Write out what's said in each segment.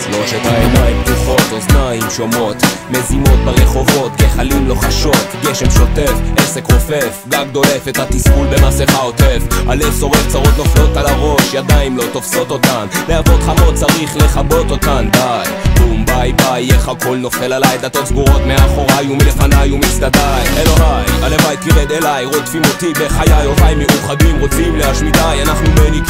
שלושת העיניים פתוחות, אוזניים שומעות מזימות ברחובות, גחלים לוחשות גשם שוטף, עסק רופף גג דולף את התסכול במסכה עוטף. הלב שורף, צרות נופלות על הראש ידיים לא תופסות אותן. להבות חמות צריך לכבות אותן. די בום ביי ביי, איך הכל נופל עליי דלתות סגורות מאחוריי ומלפניי ומצדדיי אלוהי, הלוואי תרד אליי רודפים אותי בחיי אוהביי מאוחדים רוצים להשמידיי. אנחנו מניקים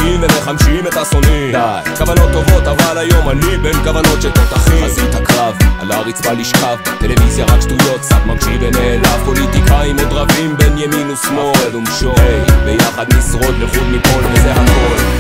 ומחמשים את השונאים די, כוונות טובות אבל היום אני בין כוונות של תותחים. חזית הקרב, על הרצפה לשכב. טלוויזיה רק שטויות, קצת מקשיב ונעלב. פוליטיקאים עוד רבים בין ימין ושמאל. ומשול. היי, ביחד נשרוד לחוד מכל וזה הכל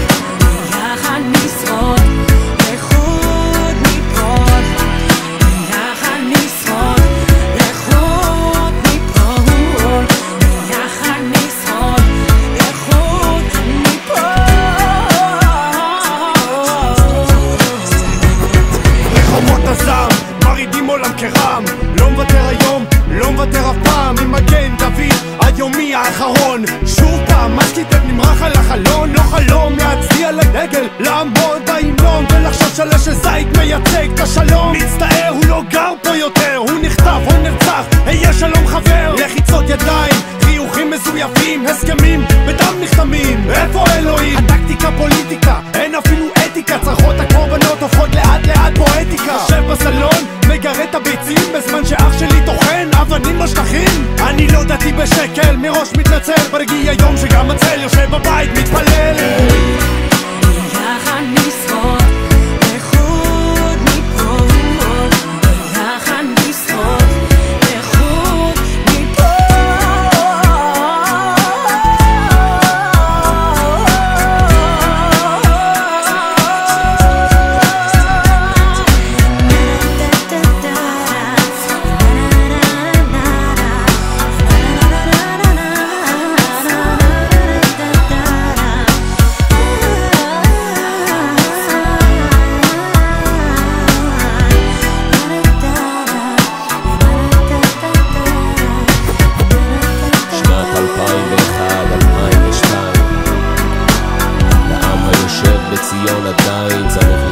האחרון. שוב פעם מסקיטב נמרח על החלון. לא חלום להצדיע לדגל לעמוד בהמנון ולחשוב שלש זית מייצג את השלום. מצטער הוא לא גר פה יותר הוא נחטף הוא נרצח on a dime,